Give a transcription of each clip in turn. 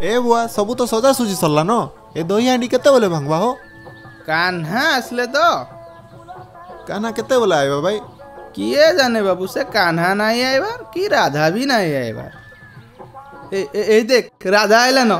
এ বুয়া সবু তো সজা সুজি সরলা ন? এ দই হাঁড়ি কেতবেলে ভাঙবা হো? কাহ্না আসলে তো। কাহ্না কেতবেলে আইবা ভাই? কিয়ে জানে বাবু সে কাহ্না নাই আইবার কি রাধা বি নাই আইবার? এই দেখ রাধা আইলা না?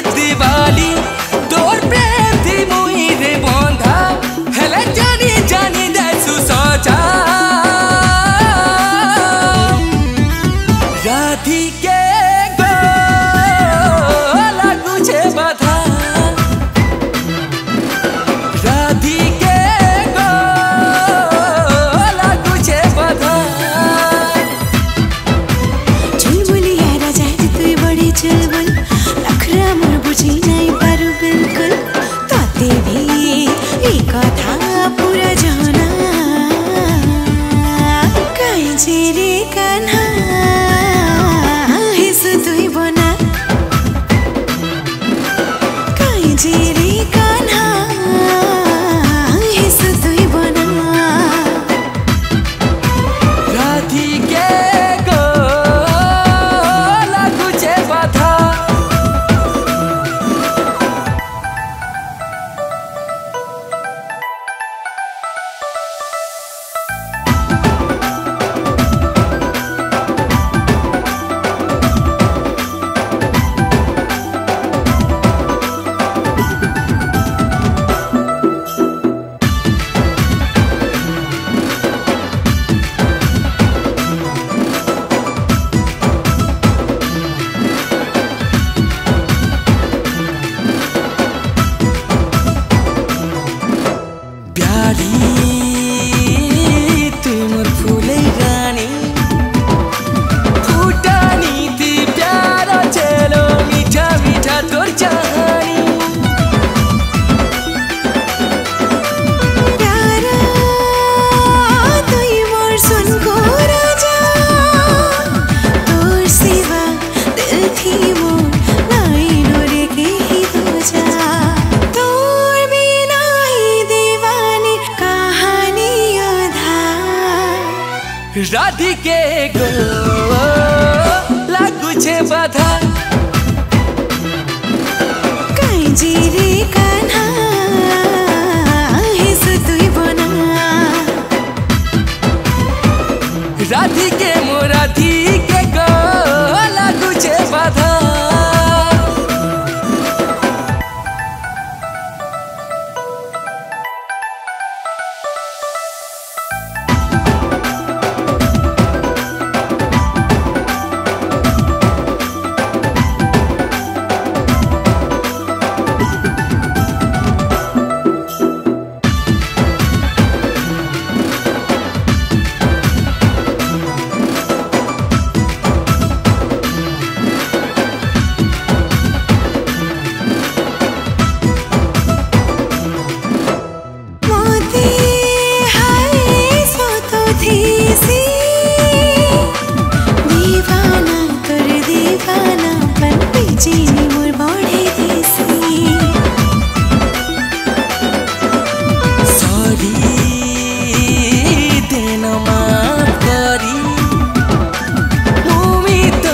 दिवाली You. राधिके गो लागू बाधा। काई जीरी दिँदैन माफ गरी। मुमी त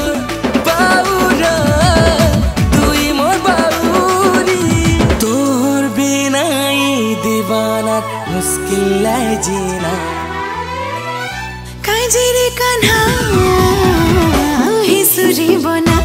दुई मोर बाउरी। तोर बिना दिवाना मुस्किल लाई जीना। काई जेरे कान्हा हिसुरी बना।